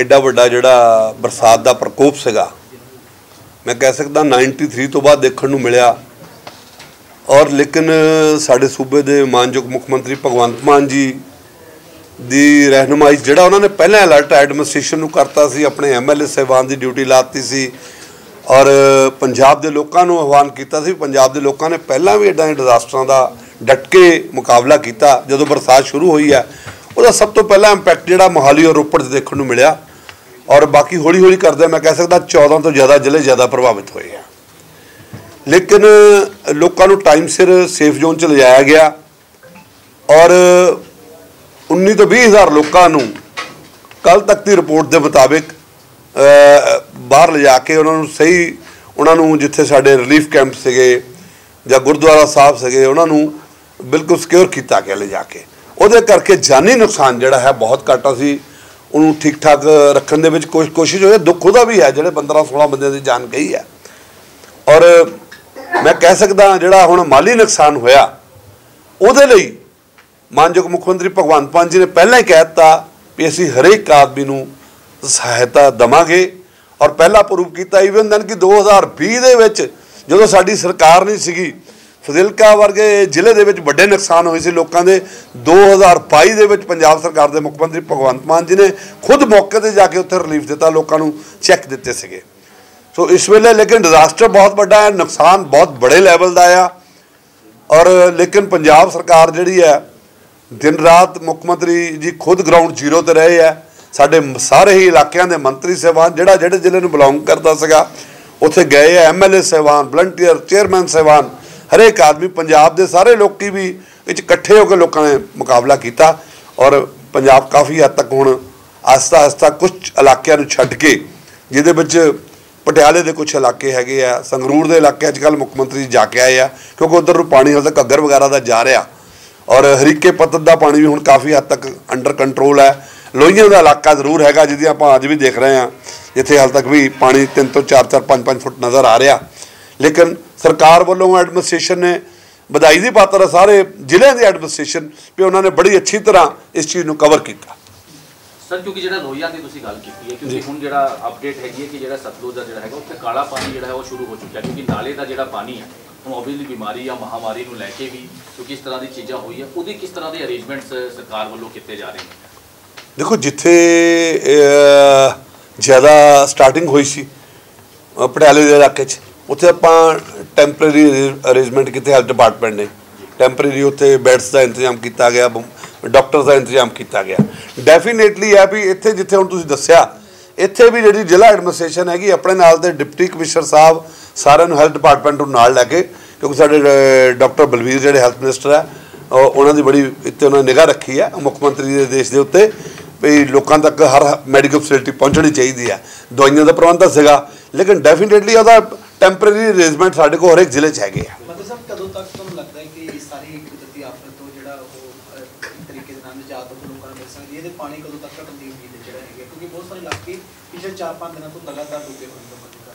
ਐਡਾ ਵੱਡਾ ਜਿਹੜਾ ਬਰਸਾਤ ਦਾ ਪ੍ਰਕੋਪ ਸੀਗਾ, ਮੈਂ ਕਹਿ ਸਕਦਾ 93 ਤੋਂ ਬਾਅਦ ਦੇਖਣ ਨੂੰ ਮਿਲਿਆ। ਔਰ ਲੇਕਿਨ ਸਾਡੇ ਸੂਬੇ ਦੇ ਮਾਨਯੋਗ ਮੁੱਖ ਮੰਤਰੀ ਭਗਵੰਤ ਮਾਨ ਜੀ ਦੀ ਰਹਿਨੁਮਾਈ, ਜਿਹੜਾ ਉਹਨਾਂ ਨੇ ਪਹਿਲਾਂ ਅਲਰਟ ਐਡਮਿਨਿਸਟ੍ਰੇਸ਼ਨ ਨੂੰ ਕਰਤਾ ਸੀ, ਆਪਣੇ ਐਮਐਲਏ ਸਹਿਬਾਨ ਦੀ ਡਿਊਟੀ ਲਾਤੀ ਸੀ, ਔਰ ਪੰਜਾਬ ਦੇ ਲੋਕਾਂ ਨੂੰ ਆਹਵਾਨ ਕੀਤਾ ਸੀ, ਪੰਜਾਬ ਦੇ ਲੋਕਾਂ ਨੇ ਪਹਿਲਾਂ ਵੀ ਇਦਾਂ ਦੇ ਡਿਜ਼ਾਸਟਰਾਂ ਦਾ ਡਟ ਕੇ ਮੁਕਾਬਲਾ ਕੀਤਾ, ਜਦੋਂ ਬਰਸਾਤ ਸ਼ੁਰੂ ਹੋਈ ਹੈ, ਉਹਦਾ ਸਭ ਤੋਂ ਪਹਿਲਾ ਇੰਪੈਕਟ ਜਿਹੜਾ ਮੋਹਾਲੀ ਔਰ ਰੋਪੜ 'ਚ ਦੇਖਣ ਨੂੰ ਮਿਲਿਆ। ਔਰ ਬਾਕੀ ਹੌਲੀ ਹੌਲੀ ਕਰਦੇ, ਮੈਂ ਕਹਿ ਸਕਦਾ 14 ਤੋਂ ਜ਼ਿਆਦਾ ਜ਼ਿਲ੍ਹੇ ਜ਼ਿਆਦਾ ਪ੍ਰਭਾਵਿਤ ਹੋਏ ਆ। ਲੇਕਿਨ ਲੋਕਾਂ ਨੂੰ ਟਾਈਮ ਸਿਰ ਸੇਫ ਜ਼ੋਨ 'ਚ ਲਿਜਾਇਆ ਗਿਆ ਔਰ 19 ਤੋਂ 20 ਹਜ਼ਾਰ ਲੋਕਾਂ ਨੂੰ ਕੱਲ ਤੱਕ ਦੀ ਰਿਪੋਰਟ ਦੇ ਮੁਤਾਬਿਕ ਬਾਹਰ ਲਿਜਾ ਕੇ ਉਹਨਾਂ ਨੂੰ ਸਹੀ, ਉਹਨਾਂ ਨੂੰ ਜਿੱਥੇ ਸਾਡੇ ਰਿਲੀਫ ਕੈਂਪ ਸੀਗੇ ਜਾਂ ਗੁਰਦੁਆਰਾ ਸਾਹਿਬ ਸੀਗੇ, ਉਹਨਾਂ ਨੂੰ ਬਿਲਕੁਲ ਸਿਕਿਉਰ ਕੀਤਾ ਗਿਆ ਲਿਜਾ ਕੇ। ਉਹਦੇ ਕਰਕੇ ਜਾਨੀ ਨੁਕਸਾਨ ਜਿਹੜਾ ਹੈ ਬਹੁਤ ਘੱਟ ਸੀ ਉਹਨੂੰ ਠੀਕ ਠਾਕ ਰੱਖਣ ਦੇ ਵਿੱਚ ਕੋਸ਼- ਕੋਸ਼ਿਸ਼ ਹੋਈ ਦੁੱਖ ਉਹਦਾ ਵੀ ਹੈ, ਜਿਹੜੇ 15 16 ਬੰਦਿਆਂ ਦੀ ਜਾਨ ਗਈ ਹੈ। ਔਰ ਮੈਂ ਕਹਿ ਸਕਦਾ ਜਿਹੜਾ ਹੁਣ ਮਾਲੀ ਨੁਕਸਾਨ ਹੋਇਆ, ਉਹਦੇ ਲਈ ਮਾਨਯੋਗ ਮੁੱਖ ਮੰਤਰੀ ਭਗਵੰਤ ਮਾਨ ਜੀ ਨੇ ਪਹਿਲਾਂ ਹੀ ਕਹਿ ਦਿੱਤਾ ਵੀ ਅਸੀਂ ਹਰੇਕ ਆਦਮੀ ਨੂੰ ਸਹਾਇਤਾ ਦਵਾਂਗੇ। ਔਰ ਪਹਿਲਾ ਪ੍ਰੂਫ ਕੀਤਾ ਇਵਨ ਦਨ ਕਿ 2020 ਦੇ ਵਿੱਚ ਜਦੋਂ ਸਾਡੀ ਸਰਕਾਰ ਨਹੀਂ ਸੀਗੀ ਫਜ਼ਿਲਕਾ ਵਰਗੇ ਜ਼ਿਲ੍ਹੇ ਦੇ ਵਿੱਚ ਵੱਡੇ ਨੁਕਸਾਨ ਹੋਏ ਸੀ ਲੋਕਾਂ ਦੇ। 2022 ਦੇ ਵਿੱਚ ਪੰਜਾਬ ਸਰਕਾਰ ਦੇ ਮੁੱਖ ਮੰਤਰੀ ਭਗਵੰਤ ਮਾਨ ਜੀ ਨੇ ਖੁਦ ਮੌਕੇ ਤੇ ਜਾ ਕੇ ਉੱਥੇ ਰਿਲੀਫ ਦਿੱਤਾ, ਲੋਕਾਂ ਨੂੰ ਚੈੱਕ ਦਿੱਤੇ ਸੀਗੇ। ਸੋ ਇਸ ਵੇਲੇ ਲੇਕਿਨ ਡਿਜ਼ਾਸਟਰ ਬਹੁਤ ਵੱਡਾ ਹੈ, ਨੁਕਸਾਨ ਬਹੁਤ ਬੜੇ ਲੈਵਲ ਦਾ ਆ। ਔਰ ਲੇਕਿਨ ਪੰਜਾਬ ਸਰਕਾਰ ਜਿਹੜੀ ਹੈ, ਦਿਨ ਰਾਤ ਮੁੱਖ ਮੰਤਰੀ ਜੀ ਖੁਦ ਗਰਾਊਂਡ ਜ਼ੀਰੋ ਤੇ ਰਹੇ ਆ ਸਾਡੇ ਸਾਰੇ ਹੀ ਇਲਾਕਿਆਂ ਦੇ ਮੰਤਰੀ ਸਹਿਬਾਨ ਜਿਹੜਾ ਜਿਹੜੇ ਜ਼ਿਲ੍ਹੇ ਨੂੰ ਬਿਲੋਂਗ ਕਰਦਾ ਸੀਗਾ, ਉੱਥੇ ਗਏ ਆ ਐਮਐਲਏ ਸਹਿਬਾਨ ਵਲੰਟੀਅਰ ਚੇਅਰਮੈਨ ਸਹਿਬਾਨ। ਹਰੇਕ ਆਦਮੀ ਪੰਜਾਬ ਦੇ ਸਾਰੇ ਲੋਕੀ ਵੀ ਵਿੱਚ ਇਕੱਠੇ ਹੋ ਕੇ ਲੋਕਾਂ ਨੇ ਮੁਕਾਬਲਾ ਕੀਤਾ ਔਰ ਪੰਜਾਬ ਕਾਫੀ ਹੱਦ ਤੱਕ ਹੁਣ ਆਸਤਾ ਆਸਤਾ ਕੁਝ ਇਲਾਕਿਆਂ ਨੂੰ ਛੱਡ ਕੇ, ਜਿਹਦੇ ਵਿੱਚ ਪਟਿਆਲੇ ਦੇ ਕੁਝ ਇਲਾਕੇ ਹੈਗੇ ਆ, ਸੰਗਰੂਰ ਦੇ ਇਲਾਕੇ ਅੱਜ ਕੱਲ ਮੁੱਖ ਮੰਤਰੀ ਜਾ ਕੇ ਆਏ ਆ, ਕਿਉਂਕਿ ਉਧਰ ਨੂੰ ਪਾਣੀ ਹਾਲੇ ਤੱਕ ਘੱਗਰ ਵਗੈਰਾ ਦਾ ਜਾ ਰਿਹਾ ਔਰ ਹਰੀਕੇ ਪੱਤਨ ਦਾ ਪਾਣੀ ਵੀ ਹੁਣ ਕਾਫੀ ਹੱਦ ਤੱਕ ਅੰਡਰ ਕੰਟਰੋਲ ਹੈ। ਲੋਹੀਆਂ ਦਾ ਇਲਾਕਾ ਜ਼ਰੂਰ ਹੈਗਾ ਜਿਹਦੀ ਆਪਾਂ ਅੱਜ ਵੀ ਦੇਖ ਰਹੇ ਹਾਂ, ਜਿੱਥੇ ਹਾਲ ਤੱਕ ਵੀ ਪਾਣੀ 3 ਤੋਂ 4 4 5 5 ਫੁੱਟ ਨਜ਼ਰ ਆ ਰਿਹਾ। ਲੇਕਿਨ ਸਰਕਾਰ ਵੱਲੋਂ ਐਡਮਿਨਿਸਟ੍ਰੇਸ਼ਨ ਨੇ ਵਧਾਈ ਦੀ ਪਾਤਰ ਹੈ ਸਾਰੇ ਜ਼ਿਲ੍ਹਿਆਂ ਦੀ ਐਡਮਿਨਿਸਟ੍ਰੇਸ਼ਨ ਵੀ ਉਹਨਾਂ ਨੇ ਬੜੀ ਅੱਛੀ ਤਰ੍ਹਾਂ ਇਸ ਚੀਜ਼ ਨੂੰ ਕਵਰ ਕੀਤਾ। ਸਰ ਕਿਉਂਕਿ ਜਿਹੜਾ ਲੋਹੀਆਂ ਦੀ ਤੁਸੀਂ ਗੱਲ ਕੀਤੀ ਹੈ ਕਿਉਂਕਿ ਹੁਣ ਜਿਹੜਾ ਅਪਡੇਟ ਹੈਗੀ ਹੈ ਕਿ ਜਿਹੜਾ ਸਤਲੁਜ ਦਾ ਜਿਹੜਾ ਹੈਗਾ ਉੱਥੇ ਕਾਲਾ ਪਾਣੀ ਜਿਹੜਾ ਹੈ ਉਹ ਸ਼ੁਰੂ ਹੋ ਚੁੱਕਿਆ ਕਿਉਂਕਿ ਨਾਲੇ ਦਾ ਜਿਹੜਾ ਪਾਣੀ ਹੈ ਹੁਣ ਆਬਵੀਅਸਲੀ ਬਿਮਾਰੀ ਜਾਂ ਮਹਾਮਾਰੀ ਨੂੰ ਲੈ ਕੇ ਵੀ ਕਿਉਂਕਿ ਇਸ ਤਰ੍ਹਾਂ ਦੀ ਚੀਜ਼ਾਂ ਹੋਈ ਹੈ ਉਹਦੀ ਕਿਸ ਤਰ੍ਹਾਂ ਦੇ ਅਰੇਂਜਮੈਂਟਸ ਸਰਕਾਰ ਵੱਲੋਂ ਕੀਤੇ ਜਾ ਰਹੇ ਨੇ? ਦੇਖੋ ਜਿੱਥੇ ਜ਼ਿਆਦਾ ਸਟਾਰਟਿੰਗ ਹੋਈ ਸੀ ਪਟਿਆਲੇ ਦੇ ਇਲਾਕੇ 'ਚ ਉੱਥੇ ਆਪਾਂ ਟੈਂਪਰੇਰੀ ਅਰੇਂਜਮੈਂਟ ਕੀਤੇ ਹੈਲਥ ਡਿਪਾਰਟਮੈਂਟ ਨੇ। ਟੈਂਪਰੇਰੀ ਉੱਥੇ ਬੈੱਡਸ ਦਾ ਇੰਤਜ਼ਾਮ ਕੀਤਾ ਗਿਆ ਡਾਕਟਰਸ ਦਾ ਇੰਤਜ਼ਾਮ ਕੀਤਾ ਗਿਆ। ਡੈਫੀਨੇਟਲੀ ਹੈ ਵੀ ਇੱਥੇ ਜਿੱਥੇ ਹੁਣ ਤੁਸੀਂ ਦੱਸਿਆ, ਇੱਥੇ ਵੀ ਜਿਹੜੀ ਜ਼ਿਲ੍ਹਾ ਐਡਮਿਨਿਸਟ੍ਰੇਸ਼ਨ ਹੈਗੀ, ਆਪਣੇ ਨਾਲ ਦੇ ਡਿਪਟੀ ਕਮਿਸ਼ਨਰ ਸਾਹਿਬ ਸਾਰਿਆਂ ਨੂੰ ਹੈਲਥ ਡਿਪਾਰਟਮੈਂਟ ਨੂੰ ਨਾਲ ਲੈ ਕੇ, ਕਿਉਂਕਿ ਸਾਡੇ ਡਾਕਟਰ ਬਲਵੀਰ ਜਿਹੜੇ ਹੈਲਥ ਮਿਨਿਸਟਰ ਹੈ ਉਹਨਾਂ ਦੀ ਬੜੀ ਇੱਥੇ ਉਹਨਾਂ ਨਿਗਾਹ ਰੱਖੀ ਹੈ, ਮੁੱਖ ਮੰਤਰੀ ਦੇ ਦੇਸ਼ ਦੇ ਉੱਤੇ, ਵੀ ਲੋਕਾਂ ਤੱਕ ਹਰ ਮੈਡੀਕਲ ਫੈਸਿਲਿਟੀ ਪਹੁੰਚਣੀ ਚਾਹੀਦੀ ਹੈ। ਦਵਾਈਆਂ ਦਾ ਪ੍ਰਬੰਧ ਤਾਂ ਸੀਗਾ ਲੇਕਿਨ ਡੈਫੀਨੇਟਲੀ ਉਹਦਾ ਟੈਂਪਰੇਰੀ ਅਰੇਂਜਮੈਂਟ ਸਾਡੇ ਕੋਲ ਹਰ ਇੱਕ ਜ਼ਿਲ੍ਹੇ 'ਚ ਹੈਗੇ ਆ। ਮਤਲਬ ਸਭ ਕਦੋਂ ਤੱਕ ਤੁਹਾਨੂੰ ਲੱਗਦਾ ਹੈ ਕਿ ਇਹ ਸਾਰੀ ਕੁਦਰਤੀ ਆਫਤ ਤੋਂ ਜਿਹੜਾ ਉਹ ਅਹ, ਇੱਕ ਤਰੀਕੇ ਦੇ ਨਾਲ ਨਿਜਾਤ ਉਹ ਲੋਕਾਂ ਨੂੰ ਮਿਲ ਸਕਦੀ ਹੈ? ਇਹਦੇ ਪਾਣੀ ਕਦੋਂ ਤੱਕ ਘਟਣ ਦੀ ਉਮੀਦ ਹੈ ਜਿਹੜਾ ਹੈਗਾ ਕਿਉਂਕਿ ਬਹੁਤ ਸਾਰੇ ਇਲਾਕੇ ਪਿਛਲੇ 4-5 ਦਿਨਾਂ ਤੋਂ ਲਗਾਤਾਰ ਡੁੱਬੇ ਹੋਏ ਨੇ ਲੋਕਾਂ ਦੇ ਘਰ।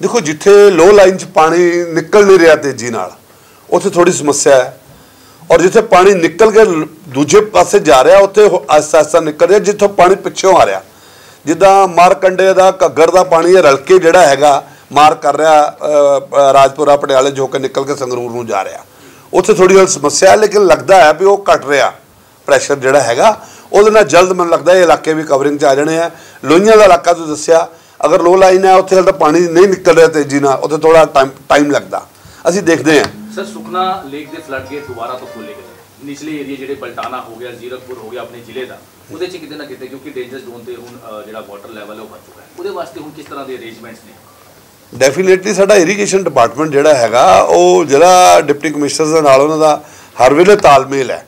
ਦੇਖੋ ਜਿੱਥੇ ਲੋ ਲਾਈਨ 'ਚ ਪਾਣੀ ਨਿਕਲ ਨਹੀਂ ਰਿਹਾ ਤੇਜ਼ੀ ਨਾਲ ਉੱਥੇ ਥੋੜੀ ਸਮੱਸਿਆ ਹੈ। ਔਰ ਜਿੱਥੇ ਪਾਣੀ ਨਿਕਲ ਕੇ ਦੂਜੇ ਪਾਸੇ ਜਾ ਰਿਹਾ ਉੱਥੇ ਆਸਤਾ ਆਸਤਾ ਨਿਕਲ ਰਿਹਾ ਜਿੱਥੋਂ ਪਾਣੀ ਪਿੱਛੋਂ ਆ ਰਿਹਾ। ਜਿੱਦਾਂ ਮਾਰਕੰਡੇ ਦਾ ਘੱਗਰ ਦਾ ਪਾਣੀ ਇਹ ਰਲ ਕੇ ਜਿਹੜਾ ਹੈਗਾ ਮਾਰ ਕਰ ਰਿਹਾ ਰਾਜਪੁਰਾ ਪਟਿਆਲੇ ਜੋ ਕਿ ਨਿਕਲ ਕੇ ਸੰਗਰੂਰ ਨੂੰ ਜਾ ਰਿਹਾ। ਉੱਥੇ ਥੋੜੀ ਜਿਹੀ ਸਮੱਸਿਆ ਹੈ, ਲੇਕਿਨ ਲੱਗਦਾ ਹੈ ਵੀ ਉਹ ਘਟ ਰਿਹਾ ਪ੍ਰੈਸ਼ਰ ਜਿਹੜਾ ਹੈਗਾ। ਉਹਦੇ ਨਾਲ ਜਲਦ ਮੈਨੂੰ ਲੱਗਦਾ ਇਹ ਇਲਾਕੇ ਵੀ ਕਵਰਿੰਗ 'ਚ ਆ ਜਾਣੇ ਆ। ਲੋਹੀਆਂ ਦਾ ਇਲਾਕਾ ਤੁਸੀਂ ਦੱਸਿਆ, ਅਗਰ ਲੋ ਲਾਈਨ ਹੈ, ਉੱਥੇ ਹਾਲੇ ਤਾਂ ਪਾਣੀ ਨਹੀਂ ਨਿਕਲ ਰਿਹਾ ਤੇਜ਼ੀ ਨਾਲ, ਉੱਥੇ ਥੋੜਾ ਟਾਈਮ ਟਾਈਮ ਲੱਗਦਾ। ਅਸੀਂ ਦੇਖਦੇ ਹਾਂ। ਸਰ, ਸੁਖਨਾ ਲੇਕ ਦੇ ਫਲੱਡ ਗੇਟ ਦੁਬਾਰਾ ਤੋਂ ਖੋਲੇ ਗਏ ਨਿਚਲੇ ਏਰੀਆ ਜਿਹੜੇ ਬਲਟਾਨਾ ਹੋ ਗਿਆ, ਜ਼ੀਰਕਪੁਰ ਹੋ ਗਿਆ, ਆਪਣੇ ਜ਼ਿਲ੍ਹੇ ਦਾ, ਉਹਦੇ 'ਚ ਕਿਤੇ ਨਾ ਕਿਤੇ ਕਿਉਂਕਿ ਡੇਂਜਰ ਜ਼ੋਨ ਤੇ ਹੁਣ ਜਿਹੜਾ ਵਾਟਰ ਲੈਵਲ ਉਹ ਵੱਧ ਚੁੱਕਾ ਹੈ। ਉਹਦੇ ਵਾਸਤੇ ਹੁਣ ਕਿਸ ਤਰ੍ਹਾਂ ਦੇ ਅਰੇਂਜਮੈਂਟਸ ਨੇ? ਡੈਫੀਨੇਟਲੀ ਸਾਡਾ ਇਰੀਗੇਸ਼ਨ ਡਿਪਾਰਟਮੈਂਟ ਜਿਹੜਾ ਹੈਗਾ ਉਹ ਜਿਹੜਾ ਡਿਪਟੀ ਕਮਿਸ਼ਨਰ ਦੇ ਨਾਲ ਉਹਨਾਂ ਦਾ ਹਰ ਵੇਲੇ ਤਾਲਮੇਲ ਹੈ।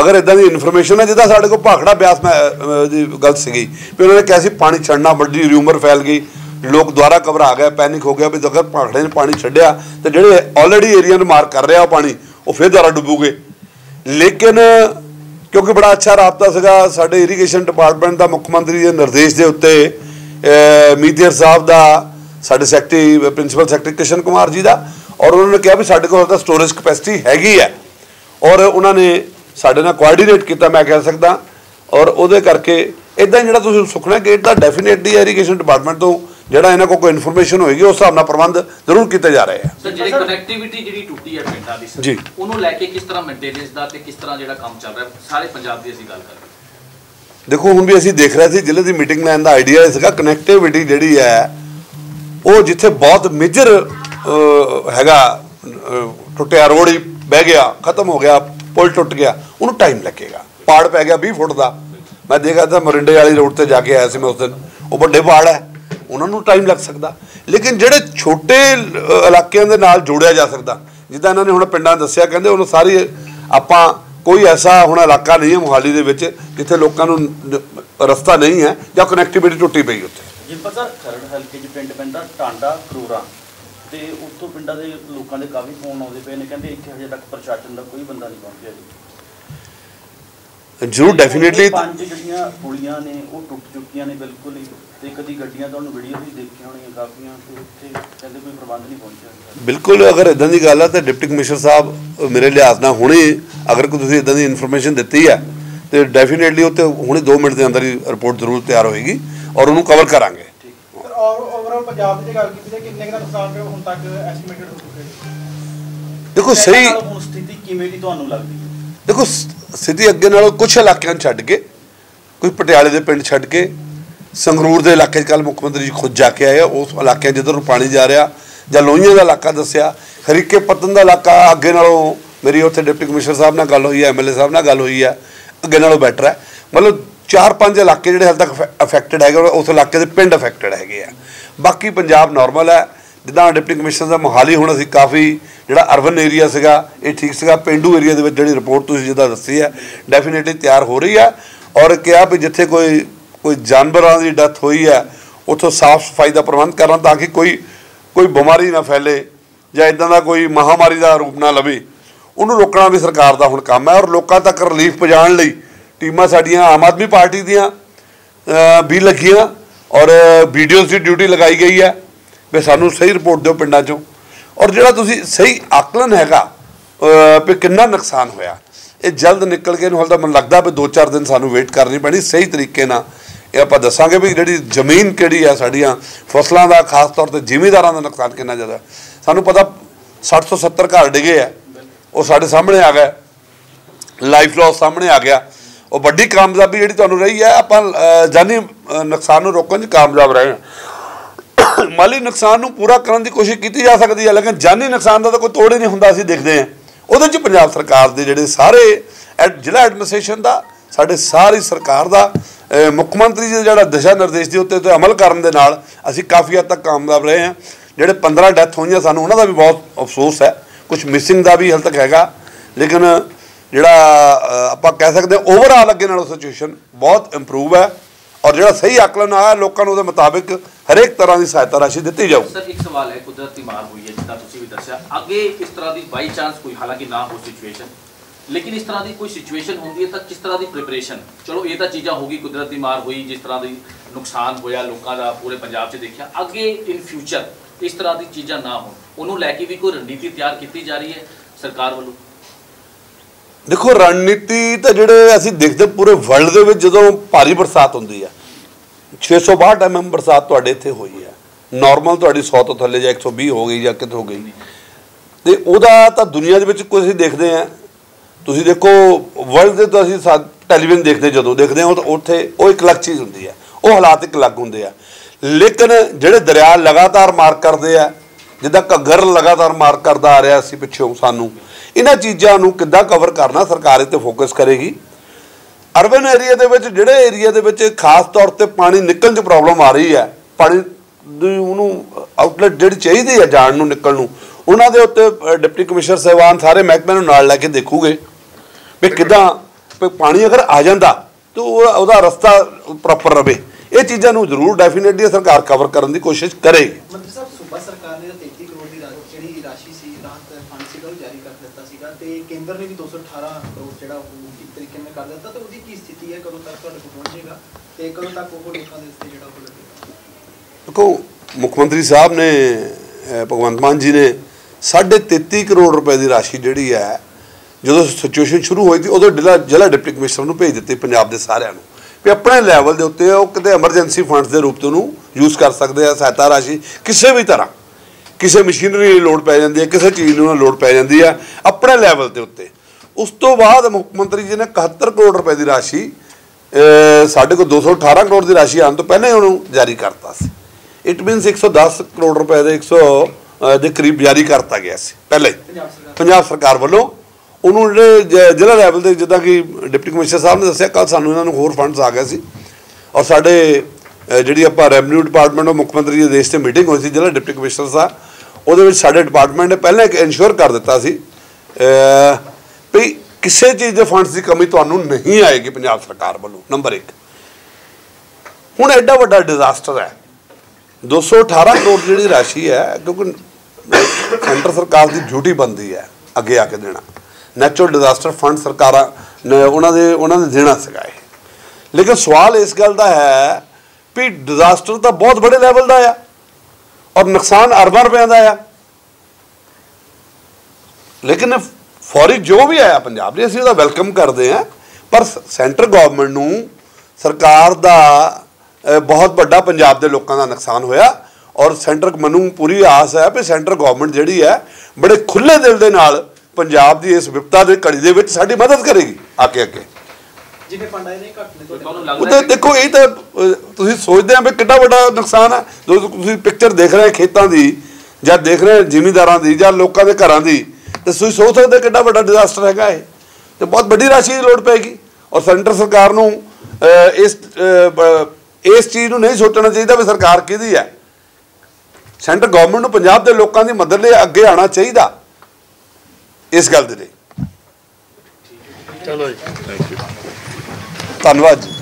ਅਗਰ ਇਦਾਂ ਦੀ ਇਨਫੋਰਮੇਸ਼ਨ ਹੈ ਜਿੱਦਾਂ ਸਾਡੇ ਕੋਲ ਭਾਖੜਾ ਬਿਆਸ ਮੈਂ ਅਹ, ਦੀ ਗੱਲ ਸੀਗੀ ਵੀ ਉਹਨਾਂ ਨੇ ਕਿਹਾ ਸੀ ਪਾਣੀ ਛੱਡਣਾ ਵੱਡੀ ਰਿਊਮਰ ਫੈਲ ਗਈ ਲੋਕ ਦੁਆਰਾ ਘਬਰਾ ਗਏ ਪੈਨਿਕ ਹੋ ਗਿਆ ਵੀ ਅਗਰ ਭਾਖੜੇ ਨੇ ਪਾਣੀ ਛੱਡਿਆ ਤੇ ਜਿਹੜੇ ਆਲਰੇਡੀ ਏਰੀਆ ਨੂੰ ਮਾਰ ਕਰ ਰਿਹਾ ਉਹ ਪਾਣੀ ਉਹ ਫਿਰ ਦੁਆਰਾ ਡੁੱਬੂਗੇ। ਲੇਕਿਨ ਕਿਉਂਕਿ ਬੜਾ ਅੱਛਾ ਰਾਬਤਾ ਸੀਗਾ ਸਾਡੇ ਇਰੀਗੇਸ਼ਨ ਡਿਪਾਰਟਮੈਂਟ ਦਾ ਮੁੱਖ ਮੰਤਰੀ ਦੇ ਨਿਰਦੇਸ਼ ਦੇ ਉੱਤੇ ਅਹ, ਸਾਹਿਬ ਦਾ ਸਾਡੇ secretary principal secretary Kishan Kumar ji ਦਾ ਔਰ ਉਹਨਾਂ ਨੇ ਕਿਹਾ ਵੀ ਸਾਡੇ ਕੋਲ ਤਾਂ ਸਟੋਰੇਜ ਕਪੈਸਿਟੀ ਹੈਗੀ ਹੈ। ਔਰ ਉਹਨਾਂ ਨੇ ਸਾਡੇ ਨਾਲ ਕੋਆਰਡੀਨੇਟ ਕੀਤਾ ਮੈਂ ਕਹਿ ਸਕਦਾ। ਔਰ ਉਹਦੇ ਕਰਕੇ ਇਦਾਂ ਜਿਹੜਾ ਤੁਸੀਂ ਸੁਖਨਾ ਗੇਟ ਦਾ ਡੈਫੀਨੇਟਲੀ ਇਰੀਗੇਸ਼ਨ ਡਿਪਾਰਟਮੈਂਟ ਤੋਂ ਜਿਹੜਾ ਇਹਨਾਂ ਕੋਲ ਕੋਈ ਇਨਫੋਰਮੇਸ਼ਨ ਹੋਏਗੀ ਉਸ ਹਿਸਾਬ ਨਾਲ ਪ੍ਰਬੰਧ ਜ਼ਰੂਰ ਕੀਤੇ ਜਾ ਰਹੇ ਆ ਸਰ ਜਿਹੜੀ ਕਨੈਕਟੀਵਿਟੀ ਜਿਹੜੀ ਟੁੱਟੀ ਹੈ ਪਿੰਡਾਂ ਦੀ ਜੀ। ਸਰ ਉਹਨੂੰ ਲੈ ਕੇ ਕਿਸ ਤਰ੍ਹਾਂ ਮੇਨਟੇਨੈਂਸ ਦਾ ਤੇ ਕਿਸ ਤਰ੍ਹਾਂ ਜਿਹੜਾ ਕੰਮ ਚੱਲ ਰਿਹਾ? ਸਾਰੇ ਪੰਜਾਬ ਦੀ ਅਸੀਂ ਗੱਲ ਕਰ ਰਹੇ ਹਾਂ। ਦੇਖੋ ਹੁਣ ਵੀ ਅਸੀਂ ਦੇਖ ਰਹੇ ਸੀ ਜ਼ਿਲ੍ਹੇ ਦੀ ਮੀਟਿੰਗ ਲੈਣ ਦਾ ਆਈਡੀਆ ਸੀਗਾ ਕਨੈਕਟੀਵਿਟੀ ਜਿਹੜੀ ਹੈ ਉਹ ਜਿੱਥੇ ਬਹੁਤ ਮੇਜਰ ਹੈਗਾ ਟੁੱਟਿਆ ਰੋਡ ਹੀ ਬਹਿ ਗਿਆ, ਖਤਮ ਹੋ ਗਿਆ, ਪੁਲ ਟੁੱਟ ਗਿਆ, ਉਹਨੂੰ ਟਾਈਮ ਲੱਗੇਗਾ। ਪਾੜ ਪੈ ਗਿਆ 20 ਫੁੱਟ ਦਾ। ਮੈਂ ਦੇਖਿਆ ਤਾਂ ਮਰਿੰਡੇ ਵਾਲੀ ਰੋਡ ਤੇ ਜਾ ਕੇ ਆਇਆ ਸੀ ਮੈਂ ਉਸ ਦਿਨ। ਉਹ ਵੱਡੇ ਪਾੜ ਹੈ। ਉਹਨਾਂ ਨੂੰ ਟਾਈਮ ਲੱਗ ਸਕਦਾ। ਲੇਕਿਨ ਜਿਹੜੇ ਛੋਟੇ ਇਲਾਕਿਆਂ ਦੇ ਨਾਲ ਜੋੜਿਆ ਜਾ ਸਕਦਾ, ਜਿੱਦਾਂ ਇਹਨਾਂ ਨੇ ਹੁਣ ਪਿੰਡਾਂ ਦੱਸਿਆ, ਕਹਿੰਦੇ ਉਹਨੂੰ ਸਾਰੀ ਆਪਾਂ ਕੋਈ ਐਸਾ ਹੁਣ ਇਲਾਕਾ ਨਹੀਂ ਹੈ ਮੋਹਾਲੀ ਦੇ ਵਿੱਚ, ਜਿੱਥੇ ਲੋਕਾਂ ਨੂੰ ਰਸਤਾ ਨਹੀਂ ਹੈ ਜਾਂ ਕਨੈਕਟੀਵਿਟੀ ਟੁੱਟੀ ਪਈ ਉੱਥੇ। ਜੀ ਪਤਾ ਖਰੜ ਹਲਕੇ 'ਚ ਪਿੰਡ ਪੈਂਦਾ ਟਾਂਡਾ ਕਰੂਰਾ। ਤੇ ਉੱਥੋਂ ਪਿੰਡਾਂ ਦੇ ਲੋਕਾਂ ਦੇ ਕਾਫੀ ਫੋਨ ਆਉਂਦੇ ਪਏ ਨੇ ਕਹਿੰਦੇ ਇੱਥੇ ਹਜੇ ਤੱਕ ਪ੍ਰਸ਼ਾਸਨ ਦਾ ਕੋਈ ਬੰਦਾ ਨਹੀਂ ਪਹੁੰਚਿਆ ਜੀ। ਜ਼ਰੂਰ ਡੈਫੀਨੇਟਲੀ ਪੰਜ ਜਿਹੜੀਆਂ ਪੁਲੀਆਂ ਨੇ ਉਹ ਟੁੱਟ ਚੁੱਕੀਆਂ ਨੇ ਬਿਲਕੁਲ ਹੀ। ਤੇ ਕਦੀ ਗੱਡੀਆਂ ਤੁਹਾਨੂੰ ਵੀਡੀਓ ਵੀ ਦੇਖੀਆਂ ਹੋਣੀਆਂ ਕਾਫੀਆਂ ਤੇ ਉੱਥੇ ਕਹਿੰਦੇ ਕੋਈ ਪ੍ਰਬੰਧ ਨਹੀਂ ਪਹੁੰਚਿਆ ਬਿਲਕੁਲ ਅਗਰ ਇਦਾਂ ਦੀ ਗੱਲ ਹੈ ਤਾਂ ਡਿਪਟੀ ਕਮਿਸ਼ਨਰ ਸਾਹਿਬ ਮੇਰੇ ਲਿਹਾਜ਼ ਨਾਲ ਹੁਣੇ ਅਗਰ ਕੋਈ ਤੁਸੀਂ ਇਦਾਂ ਦੀ ਇਨਫੋਰਮੇਸ਼ਨ ਦਿੱਤੀ ਹੈ ਤੇ ਡੈਫੀਨੇਟਲੀ ਉੱਤੇ ਹੁਣੇ 2 ਮਿੰਟ ਦੇ ਅੰਦਰ ਹੀ ਰਿਪੋਰਟ ਜ਼ਰੂਰ ਤਿਆਰ ਹੋਏਗੀ ਔਰ ਉਹਨੂੰ ਕਵਰ ਕਰਾਂਗੇ। ਸਰ ਓਵਰਆਲ ਪੰਜਾਬ ਦੀ ਜੇ ਗੱਲ ਕੀਤੀ ਜਾਏ ਕਿੰਨੇ ਕੁ ਦਾ ਨੁਕਸਾਨ ਪਿਆ ਹੁਣ ਤੱਕ ਐਸਟੀਮੇਟਡ ਹੋ ਚੁੱਕਾ ਹੈ ਦੇਖੋ ਸਹੀ ਪਹਿਲਾਂ ਨਾਲੋਂ ਹੁਣ ਸਥਿਤੀ ਕਿਵੇਂ ਦੀ ਤੁਹਾਨੂੰ ਲੱਗਦੀ ਹੈ? ਦੇਖੋ ਸਥਿਤੀ ਅੱਗੇ ਨਾਲੋਂ ਕੁਝ ਇਲਾਕਿਆਂ ਛੱਡ ਕੇ ਕੋਈ ਪਟਿਆਲੇ ਦੇ ਪਿੰਡ ਛੱਡ ਕੇ ਸੰਗਰੂਰ ਦੇ ਇਲਾਕੇ 'ਚ ਕੱਲ ਮੁੱਖ ਮੰਤਰੀ ਜੀ ਖੁਦ ਜਾ ਕੇ ਆਏ ਆ, ਉਸ ਇਲਾਕੇ ਜਿੱਧਰ ਨੂੰ ਪਾਣੀ ਜਾ ਰਿਹਾ ਜਾਂ ਲੋਹੀਆਂ ਦਾ ਇਲਾਕਾ ਦੱਸਿਆ ਹਰੀਕੇ ਪਤਨ ਦਾ ਇਲਾਕਾ ਅੱਗੇ ਨਾਲੋਂ ਮੇਰੀ ਉੱਥੇ ਡਿਪਟੀ ਕਮਿਸ਼ਨਰ ਸਾਹਿਬ ਨਾਲ ਗੱਲ ਹੋਈ ਹੈ ਐਮਐਲਏ ਸਾਹਿਬ ਨਾਲ ਗੱਲ ਹੋਈ ਹੈ ਅੱਗੇ ਨਾਲੋਂ ਬੈਟਰ ਹੈ। ਮਤਲਬ ਚਾਰ ਪੰਜ ਇਲਾਕੇ ਜਿਹੜੇ ਹਾਲ ਤੱਕ ਅਫੈਕਟਡ ਹੈਗੇ ਉਸ ਇਲਾਕੇ ਦੇ ਪਿੰਡ ਅਫੈਕਟਡ ਹੈਗੇ ਆ। ਬਾਕੀ ਪੰਜਾਬ ਨਾਰਮਲ ਹੈ। ਜਿੱਦਾਂ ਡਿਪਟੀ ਕਮਿਸ਼ਨਰ ਦਾ ਮੋਹਾਲੀ ਹੁਣ ਅਸੀਂ ਕਾਫੀ ਜਿਹੜਾ ਅਰਬਨ ਏਰੀਆ ਸੀਗਾ, ਇਹ ਠੀਕ ਸੀਗਾ। ਪਿੰਡੂ ਏਰੀਆ ਦੇ ਵਿੱਚ ਜਿਹੜੀ ਰਿਪੋਰਟ ਤੁਸੀਂ ਜਿੱਦਾਂ ਦੱਸੀ ਹੈ ਡੈਫੀਨੇਟਲੀ ਤਿਆਰ ਹੋ ਰਹੀ ਹੈ। ਔਰ ਕਿਹਾ ਵੀ ਜਿੱਥੇ ਕੋਈ ਕੋਈ ਜਾਨਵਰਾਂ ਦੀ ਡੈਥ ਹੋਈ ਹੈ, ਉੱਥੋਂ ਸਾਫ਼ ਸਫ਼ਾਈ ਦਾ ਪ੍ਰਬੰਧ ਕਰਨਾ ਤਾਂ ਕਿ ਕੋਈ ਕੋਈ ਬਿਮਾਰੀ ਨਾ ਫੈਲੇ ਜਾਂ ਇਦਾਂ ਦਾ ਕੋਈ ਮਹਾਮਾਰੀ ਦਾ ਰੂਪ ਨਾ ਲਵੇ। ਉਹਨੂੰ ਰੋਕਣਾ ਵੀ ਸਰਕਾਰ ਦਾ ਹੁਣ ਕੰਮ ਹੈ ਔਰ ਲੋਕਾਂ ਤੱਕ ਰਿਲੀਫ ਪਹੁੰਚਾਉਣ ਲਈ ਟੀਮਾਂ ਸਾਡੀਆਂ ਆਮ ਆਦਮੀ ਪਾਰਟੀ ਦੀਆਂ ਵੀ ਲੱਗੀਆਂ ਔਰ ਵੀਡੀਓਜ਼ ਦੀ ਡਿਊਟੀ ਲਗਾਈ ਗਈ ਹੈ। ਵੀ ਸਾਨੂੰ ਸਹੀ ਰਿਪੋਰਟ ਦਿਓ ਪਿੰਡਾਂ ਚੋਂ। ਔਰ ਜਿਹੜਾ ਤੁਸੀਂ ਸਹੀ ਆਕਲਨ ਹੈਗਾ ਵੀ ਕਿੰਨਾ ਨੁਕਸਾਨ ਹੋਇਆ, ਇਹ ਜਲਦ ਨਿਕਲ ਕੇ ਨੂੰ ਹਾਲ ਤਾਂ ਮੈਨੂੰ ਲੱਗਦਾ ਵੀ 2-4 ਦਿਨ ਸਾਨੂੰ ਵੇਟ ਕਰਨੀ ਪੈਣੀ ਸਹੀ ਤਰੀਕੇ ਨਾਲ। ਇਹ ਆਪਾਂ ਦੱਸਾਂਗੇ ਵੀ ਜਿਹੜੀ ਜ਼ਮੀਨ ਕਿਹੜੀ ਹੈ ਸਾਡੀਆਂ ਫਸਲਾਂ ਦਾ, ਖਾਸ ਤੌਰ ਤੇ ਜ਼ਿਮੀਦਾਰਾਂ ਦਾ ਨੁਕਸਾਨ ਕਿੰਨਾ ਜ਼ਿਆਦਾ। ਸਾਨੂੰ ਪਤਾ 60 ਤੋਂ 70 ਘਰ ਡਿਗੇ ਆ। ਉਹ ਸਾਡੇ ਸਾਹਮਣੇ ਆ ਗਿਆ। ਲਾਈਫ ਲਾਸ ਸਾਹਮਣੇ ਆ ਗਿਆ। ਉਹ ਵੱਡੀ ਕਾਮਯਾਬੀ ਜਿਹੜੀ ਤੁਹਾਨੂੰ ਰਹੀ ਹੈ, ਆਪਾਂ ਜਾਨੀ ਨੁਕਸਾਨ ਨੂੰ ਰੋਕਣ 'ਚ ਕਾਮਯਾਬ ਰਹੇ ਹਾਂ। ਮਾਲੀ ਨੁਕਸਾਨ ਨੂੰ ਪੂਰਾ ਕਰਨ ਦੀ ਕੋਸ਼ਿਸ਼ ਕੀਤੀ ਜਾ ਸਕਦੀ ਹੈ, ਲੇਕਿਨ ਜਾਨੀ ਨੁਕਸਾਨ ਦਾ ਤਾਂ ਕੋਈ ਤੋੜ ਹੀ ਨਹੀਂ ਹੁੰਦਾ, ਅਸੀਂ ਦੇਖਦੇ ਹਾਂ। ਉਹਦੇ 'ਚ ਪੰਜਾਬ ਸਰਕਾਰ ਦੇ ਜਿਹੜੇ ਸਾਰੇ ਐਡ- ਜ਼ਿਲ੍ਹਾ ਐਡਮਿਨਿਸਟ੍ਰੇਸ਼ਨ ਦਾ, ਸਾਡੇ ਸਾਰੀ ਸਰਕਾਰ ਦਾ ਮੁੱਖ ਮੰਤਰੀ ਜੀ ਦਾ ਜਿਹੜਾ ਦਿਸ਼ਾ ਨਿਰਦੇਸ਼ ਦੇ ਉੱਤੇ ਤੇ ਅਮਲ ਕਰਨ ਦੇ ਨਾਲ ਅਸੀਂ ਕਾਫੀ ਹੱਦ ਤੱਕ ਕਾਮਯਾਬ ਰਹੇ ਹਾਂ। ਜਿਹੜੇ 15 ਡੈਥ ਹੋਈਆਂ ਸਾਨੂੰ, ਉਹਨਾਂ ਦਾ ਵੀ ਬਹੁਤ ਅਫਸੋਸ ਹੈ। ਕੁਝ ਮਿਸਿੰਗ ਦਾ ਵੀ ਹਾਲ ਤੱਕ ਹੈਗਾ। ਲੇਕਿਨ, ਜਿਹੜਾ ਆਪਾਂ ਕਹਿ ਸਕਦੇ ਹਾਂ ਓਵਰਆਲ ਅੱਗੇ ਨਾਲੋਂ ਸਿਚੁਏਸ਼ਨ ਬਹੁਤ ਇੰਪਰੂਵ ਹੈ। ਔਰ ਜਿਹੜਾ ਸਹੀ ਆਕਲਨ ਆਇਆ ਲੋਕਾਂ ਨੂੰ ਉਹਦੇ ਮੁਤਾਬਿਕ ਹਰੇਕ ਤਰ੍ਹਾਂ ਦੀ ਸਹਾਇਤਾ ਰਾਸ਼ੀ ਦਿੱਤੀ ਜਾਊ। ਸਰ, ਇੱਕ ਸਵਾਲ ਹੈ, ਕੁਦਰਤੀ ਮਾਰ ਹੋਈ ਹੈ, ਜਿੱਦਾਂ ਤੁਸੀਂ ਵੀ ਦੱਸਿਆ। ਅੱਗੇ ਇਸ ਤਰ੍ਹਾਂ ਦੀ ਬਾਈ ਚਾਂਸ ਕੋਈ, ਹਾਲਾਂਕਿ ਨਾ ਹੋ ਸਿਚੁਏਸ਼ਨ ਲੇਕਿਨ ਇਸ ਤਰ੍ਹਾਂ ਦੀ ਕੋਈ ਸਿਚੁਏਸ਼ਨ ਹੁੰਦੀ ਹੈ ਤਾਂ ਕਿਸ ਤਰ੍ਹਾਂ ਦੀ ਪ੍ਰੀਪਰੇਸ਼ਨ ਚਲੋ, ਇਹ ਤਾਂ ਚੀਜ਼ਾਂ ਹੋ ਗਈ, ਕੁਦਰਤੀ ਮਾਰ ਹੋਈ, ਜਿਸ ਤਰ੍ਹਾਂ ਦੀ ਨੁਕਸਾਨ ਹੋਇਆ ਲੋਕਾਂ ਦਾ, ਪੂਰੇ ਪੰਜਾਬ 'ਚ ਦੇਖਿਆ। ਅੱਗੇ ਇਨ ਫਿਊਚਰ ਇਸ ਤਰ੍ਹਾਂ ਦੀ ਚੀਜ਼ਾਂ ਨਾ ਹੋਣ। ਉਹਨੂੰ ਲੈ ਕੇ ਵੀ ਕੋਈ ਰਣਨੀਤੀ ਤਿਆਰ ਕੀਤੀ ਜਾ ਰਹੀ ਹੈ ਸਰਕਾਰ ਵੱਲੋਂ। ਦੇਖੋ, ਰਣਨੀਤੀ ਤਾਂ ਜਿਹੜੇ ਅਸੀਂ ਦੇਖਦੇ ਪੂਰੇ ਵਰਲਡ ਦੇ ਵਿੱਚ ਜਦੋਂ ਭਾਰੀ ਬਰਸਾਤ ਹੁੰਦੀ ਹੈ 662 ਐਮਐਮ ਬਰਸਾਤ ਤੁਹਾਡੇ ਇੱਥੇ ਹੋਈ ਹੈ। ਨਾਰਮਲ ਤੁਹਾਡੀ 100 ਤੋਂ ਥੱਲੇ ਜਾਂ 120 ਹੋ ਗਈ ਜਾਂ ਕਿਤੇ ਹੋ ਗਈ। ਤੇ ਉਹਦਾ ਤਾਂ ਦੁਨੀਆ ਦੇ ਵਿੱਚ ਕੋਈ ਅਸੀਂ ਦੇਖਦੇ ਆ ਤੁਸੀਂ ਦੇਖੋ, ਵਰਲਡ ਦੇ ਤਾਂ ਅਸੀਂ ਟੈਲੀਵਿਜ਼ਨ ਦੇਖਦੇ ਜਦੋਂ ਦੇਖਦੇ ਹਾਂ ਤਾਂ ਉੱਥੇ ਉਹ ਇੱਕ ਅਲੱਗ ਚੀਜ਼ ਹੁੰਦੀ ਹੈ। ਉਹ ਹਾਲਾਤ ਇੱਕ ਅਲੱਗ ਹੁੰਦੇ ਆ। ਲੇਕਿਨ ਜਿਹੜੇ ਦਰਿਆ ਲਗਾਤਾਰ ਮਾਰ ਕਰਦੇ ਆ, ਜਿੱਦਾਂ ਘੱਗਰ ਲਗਾਤਾਰ ਮਾਰ ਕਰਦਾ ਆ ਰਿਹਾ ਸੀ ਪਿੱਛੋਂ ਸਾਨੂੰ, ਇਹਨਾਂ ਚੀਜ਼ਾਂ ਨੂੰ ਕਿੱਦਾਂ ਕਵਰ ਕਰਨਾ ਸਰਕਾਰ ਇਹ ਤੇ ਫੋਕਸ ਕਰੇਗੀ? ਅਰਬਨ ਏਰੀਆ ਦੇ ਵਿੱਚ, ਜਿਹੜੇ ਏਰੀਆ ਦੇ ਵਿੱਚ ਖਾਸ ਤੌਰ ਤੇ ਪਾਣੀ ਨਿਕਲਣ 'ਚ ਪ੍ਰੋਬਲਮ ਆ ਰਹੀ ਹੈ, ਪਾਣੀ ਦੀ ਉਹਨੂੰ ਆਊਟਲੈਟ ਜਿਹੜੀ ਚਾਹੀਦੀ ਹੈ ਜਾਣ ਨੂੰ, ਨਿਕਲਣ ਨੂੰ, ਉਹਨਾਂ ਦੇ ਉੱਤੇ ਡਿਪਟੀ ਕਮਿਸ਼ਨਰ ਸਹਿਬਾਨ ਸਾਰੇ ਮਹਿਕਮੇ ਨੂੰ ਨਾਲ ਲੈ ਕੇ ਦੇਖੂਗੇ ਵੀ ਕਿਦਾਂ ਵੀ ਪਾਣੀ ਅਗਰ ਆ ਜਾਂਦਾ, ਤਾਂ ਉਹ- ਉਹਦਾ ਰਸਤਾ ਪ੍ਰੋਪਰ ਰਵੇ। ਇਹ ਚੀਜ਼ਾਂ ਨੂੰ ਜ਼ਰੂਰ ਡੈਫੀਨੇਟਲੀ ਸਰਕਾਰ ਕਵਰ ਕਰਨ ਦੀ ਕੋਸ਼ਿਸ਼ ਕਰੇਗੀ। ਮੰਤਰੀ ਸਾਹਿਬ ਸੂਬਾ ਸਰਕਾਰ ਨੇ ਤਾਂ 33 ਕਰੋੜ ਦੀ ਰਾ- ਜਿਹੜੀ ਰਾਸ਼ੀ ਸੀ ਰਾਹਤ ਫੰਡ ਸੀਗਾ ਉਹ ਜਾਰੀ ਕਰ ਦਿੱਤਾ ਸੀਗਾ ਤੇ ਕੇਂਦਰ ਨੇ ਵੀ 218 ਕਰੋੜ ਜਿਹੜਾ ਉਹ ਇੱਕ ਤਰੀਕੇ ਨਾਲ ਕਰ ਦਿੱਤਾ ਤੇ ਉਹਦੀ ਕੀ ਸਥਿਤੀ ਹੈ? ਕਦੋਂ ਤੱਕ ਤੁਹਾਡੇ ਕੋਲ ਪਹੁੰਚੇਗਾ? ਤੇ ਕਦੋਂ ਤੱਕ ਉਹ ਲੋਕਾਂ ਦੇ ਉੱਤੇ ਜਿਹੜਾ ਉਹ ਲੱਗੇਗਾ? ਦੇਖੋ ਮੁੱਖ ਮੰਤਰੀ ਸਾਹਿਬ ਨੇ ਭਗਵੰਤ ਮਾਨ ਜੀ ਨੇ 33.5 ਕਰੋੜ ਰੁਪਏ ਦੀ ਰਾਸ਼ੀ ਜਿਹੜੀ ਹੈ ਜਦੋਂ ਸਿਚੁਏਸ਼ਨ ਸ਼ੁਰੂ ਹੋਈ ਸੀ ਉਦੋਂ ਜ਼ਿਲ੍ਹਾ ਡਿਪਟੀ ਕਮਿਸ਼ਨਰ ਨੂੰ ਭੇਜ ਦਿੱਤੀ ਪੰਜਾਬ ਦੇ ਸਾਰਿਆਂ ਨੂੰ। ਵੀ ਆਪਣੇ ਲੈਵਲ ਦੇ ਉੱਤੇ ਉਹ ਕਿਤੇ ਐਮਰਜੈਂਸੀ ਫੰਡਸ ਦੇ ਰੂਪ ਚ ਉਹਨੂੰ ਯੂਜ਼ ਕਰ ਸਕਦੇ ਆ ਸਹਾਇਤਾ ਰਾਸ਼ੀ ਕਿਸੇ ਵੀ ਤਰ੍ਹਾਂ। ਕਿਸੇ ਮਸ਼ੀਨਰੀ ਦੀ ਲੋੜ ਪੈ ਜਾਂਦੀ ਹੈ ਕਿਸੇ ਚੀਜ਼ ਨੂੰ ਲੋੜ ਪੈ ਜਾਂਦੀ ਹੈ ਆਪਣੇ ਲੈਵਲ ਦੇ ਉੱਤੇ। ਉਸ ਤੋਂ ਬਾਅਦ ਮੁੱਖ ਮੰਤਰੀ ਜੀ ਨੇ 71 ਕਰੋੜ ਰੁਪਏ ਦੀ ਰਾਸ਼ੀ ਸਾਡੇ ਕੋਲ 218 ਕਰੋੜ ਦੀ ਰਾਸ਼ੀ ਆਉਣ ਤੋਂ ਪਹਿਲਾਂ ਹੀ ਉਹਨੂੰ ਜਾਰੀ ਕਰਤਾ ਸੀ। ਇਟ ਮੀਨਸ 110 ਕਰੋੜ ਰੁਪਏ ਦੇ 100 ਅਹ, ਦੇ ਕਰੀਬ ਜਾਰੀ ਕਰਤਾ ਗਿਆ ਸੀ ਪਹਿਲਾਂ ਹੀ। ਪੰਜਾਬ ਸਰਕਾਰ ਵੱਲੋਂ ਉਹਨੂੰ ਜਿਹੜੇ ਜ਼ਿਲ੍ਹਾ ਲੈਵਲ ਦੇ ਜਿੱਦਾਂ ਕਿ ਡਿਪਟੀ ਕਮਿਸ਼ਨਰ ਸਾਹਿਬ ਨੇ ਦੱਸਿਆ ਕੱਲ ਸਾਨੂੰ ਇਹਨਾਂ ਨੂੰ ਹੋਰ ਫੰਡਸ ਆ ਗਏ ਸੀ। ਔਰ ਸਾਡੇ ਜਿਹੜੀ ਆਪਾਂ ਰੈਵਨਿਊ ਡਿਪਾਰਟਮੈਂਟ ਉਹ ਮੁੱਖ ਮੰਤਰੀ ਦੇ ਦੇਸ਼ ਤੇ ਮੀਟਿੰਗ ਹੋਈ ਸੀ ਜ਼ਿਲ੍ਹਾ ਡਿਪਟੀ ਕਮਿਸ਼ਨਰ ਸਾਹਿਬ। ਉਹਦੇ ਵਿੱਚ ਸਾਡੇ ਡਿਪਾਰਟਮੈਂਟ ਨੇ ਪਹਿਲਾਂ ਇੱਕ ਇਨਸ਼ੋਰ ਕਰ ਦਿੱਤਾ ਸੀ ਅ, ਵੀ ਕਿਸੇ ਚੀਜ਼ ਦੇ ਫੰਡਸ ਦੀ ਕਮੀ ਤੁਹਾਨੂੰ ਨਹੀਂ ਆਏਗੀ ਪੰਜਾਬ ਸਰਕਾਰ ਵੱਲੋਂ ਨੰਬਰ 1 ਹੁਣ ਐਡਾ ਵੱਡਾ ਡਿਜ਼ਾਸਟਰ ਹੈ। 218 ਕਰੋੜ ਜਿਹੜੀ ਰਾਸ਼ੀ ਹੈ ਕਿਉਂਕਿ ਸੈਂਟਰ ਸਰਕਾਰ ਦੀ ਡਿਊਟੀ ਬੰਦੀ ਹੈ ਅੱਗੇ ਆ ਕੇ ਦੇਣਾ। ਨੈਚੁਰਲ ਡਿਜ਼ਾਸਟਰ ਫੰਡ ਸਰਕਾਰਾਂ ਨੇ ਉਹਨਾਂ ਦੇ, ਉਹਨਾਂ ਨੇ ਦੇਣਾ ਸੀਗਾ ਇਹ। ਲੇਕਿਨ ਸਵਾਲ ਇਸ ਗੱਲ ਦਾ ਹੈ ਵੀ ਡਿਜ਼ਾਸਟਰ ਤਾਂ ਬਹੁਤ ਵੱਡੇ ਲੈਵਲ ਦਾ ਆ ਔਰ ਨੁਕਸਾਨ ਅਰਬਾਂ ਰੁਪਏ ਦਾ ਆ। ਲੇਕਿਨ ਫੌਰੀ ਜੋ ਵੀ ਆਇਆ ਪੰਜਾਬ ਦੇ ਅਸੀਂ ਉਹਦਾ ਵੈਲਕਮ ਕਰਦੇ ਹਾਂ, ਪਰ ਸੈਂਟਰ ਗਵਰਨਮੈਂਟ ਨੂੰ ਸਰਕਾਰ ਦਾ ਬਹੁਤ ਵੱਡਾ ਪੰਜਾਬ ਦੇ ਲੋਕਾਂ ਦਾ ਨੁਕਸਾਨ ਹੋਇਆ ਔਰ ਸੈਂਟਰ ਮੈਨੂੰ ਪੂਰੀ ਆਸ ਹੈ ਕਿ ਸੈਂਟਰ ਗਵਰਨਮੈਂਟ ਜਿਹੜੀ ਹੈ ਬੜੇ ਖੁੱਲੇ ਦਿਲ ਦੇ ਨਾਲ ਪੰਜਾਬ ਦੀ ਇਸ ਵਿਪਤਾ ਦੇ ਘੜੀ ਦੇ ਵਿੱਚ ਸਾਡੀ ਮਦਦ ਕਰੇਗੀ। ਆ ਕੇ ਅੱਗੇ ਜਿੰਨੇ ਫੰਡ ਆਏ ਨੇ ਘੱਟ ਨੇ ਤੁਹਾਡੇ ਤੁਹਾਨੂੰ ਕੋਲ। ਲੱਗਦਾ ਉਹਦੇ ਹੈ ਕਿ ਦੇਖੋ ਇਹ ਤਾਂ ਤੁਸੀਂ ਸੋਚਦੇ ਆ ਵੀ ਕਿੰਨਾ ਵੱਡਾ ਨੁਕਸਾਨ ਹੈ ਜਦੋਂ ਤੁਸੀਂ ਪਿਕਚਰ ਦੇਖ ਰਹੇ ਖੇਤਾਂ ਦੀ ਜਾਂ ਦੇਖ ਰਹੇ ਜ਼ਿਮੀਂਦਾਰਾਂ ਦੀ ਜਾਂ ਲੋਕਾਂ ਦੇ ਘਰਾਂ ਦੀ ਤੇ ਤੁਸੀਂ ਸੋਚ ਸਕਦੇ ਹੋ ਕਿੰਨਾ ਵੱਡਾ ਡਿਜ਼ਾਸਟਰ ਹੈਗਾ ਇਹ। ਤੇ ਬਹੁਤ ਵੱਡੀ ਰਾਸ਼ੀ ਦੀ ਲੋੜ ਪੈਗੀ ਔਰ ਸੈਂਟਰ ਸਰਕਾਰ ਨੂੰ ਇਸ ਇਸ ਚੀਜ਼ ਨੂੰ ਨਹੀਂ ਸੋਚਣਾ ਚਾਹੀਦਾ ਵੀ ਸਰਕਾਰ ਕਿਹਦੀ ਹੈ ਸੈਂਟਰ ਗਵਰਨਮੈਂਟ ਨੂੰ ਪੰਜਾਬ ਦੇ ਲੋਕਾਂ ਦੀ ਮਦਦ ਲਈ ਅੱਗੇ ਆਉਣਾ ਚਾਹੀਦਾ। ਇਸ ਗੱਲ ਦੇ ਲਈ ਚਲੋ ਜੀ ਧੰਨਵਾਦ ਜੀ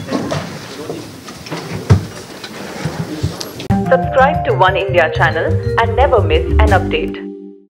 Subscribe to One India channel and never miss an update.